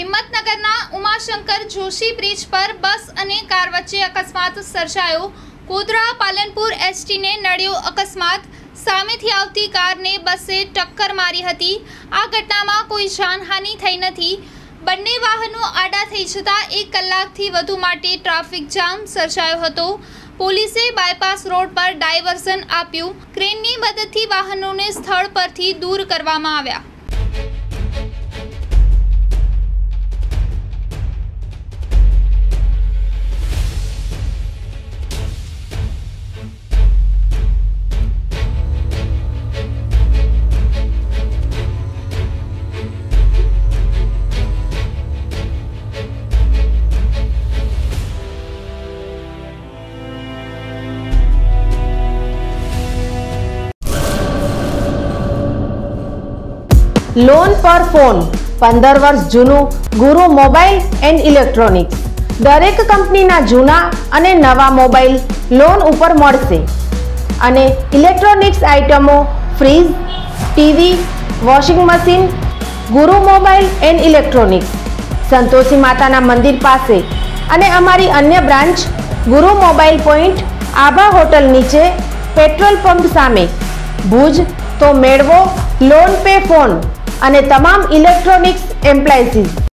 હિંમતનગરના Umashankar Joshi bridge પર બસ અને car વચ્ચે અકસ્માત સર્જાયો. ગોધરા, પાલનપુર એસટીને નડ્યો અકસ્માત. સામેથી આવતી કારને બસે ટક્કર મારી હતી. આ ઘટનામાં કોઈ જાનહાનિ થઈ નથી. બંને વાહનો આડા થઈ જતાં એક કલાકથી વધુ માટે ટ્રાફિક જામ સર્જાયો હતો. પોલીસે બાયપાસ રોડ પર ડાયવર્ઝન આપ્યું. ક્રેનની મદદથી વાહનોને સ્થળ પરથી દૂર કરવામાં આવ્યા. લોન પર ફોન પંદર વર્ષ જૂનું, ગુરુ મોબાઈલ એન્ડ ઇલેક્ટ્રોનિક્સ. દરેક કંપનીના જૂના અને નવા મોબાઈલ લોન ઉપર મળશે. અને ઇલેક્ટ્રોનિક્સ આઇટમો fridge, TV, washing machine, Guru mobile and electronics. Santoshi માતાના મંદિર પાસે અને અમારી અન્ય branch, Guru mobile point, Abha hotel નીચે, પેટ્રોલ પંપ સામે. ભુજ, તો મેળવો, લોન પે ફોન. અને તમામ ઇલેક્ટ્રોનિક્સ એમ્પ્લાયન્સીસ